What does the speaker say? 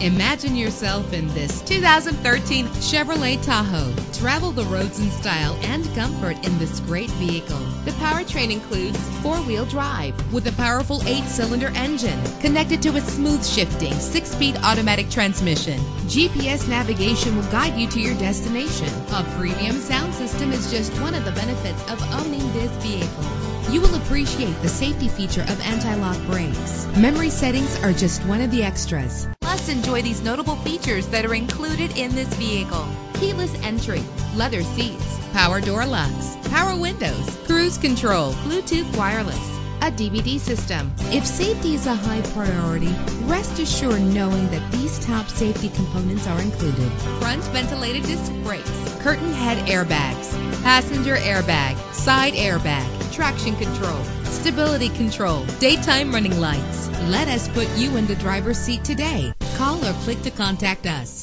Imagine yourself in this 2013 Chevrolet Tahoe. Travel the roads in style and comfort in this great vehicle. The powertrain includes four-wheel drive with a powerful eight-cylinder engine connected to a smooth shifting six-speed automatic transmission. GPS navigation will guide you to your destination. A premium sound system is just one of the benefits of owning this vehicle. You will appreciate the safety feature of anti-lock brakes. Memory settings are just one of the extras. Enjoy these notable features that are included in this vehicle. Keyless entry, leather seats, power door locks, power windows, cruise control, Bluetooth wireless, a DVD system. If safety is a high priority, rest assured knowing that these top safety components are included. Front ventilated disc brakes, curtain head airbags, passenger airbag, side airbag, traction control, stability control, daytime running lights. Let us put you in the driver's seat today. Call or click to contact us.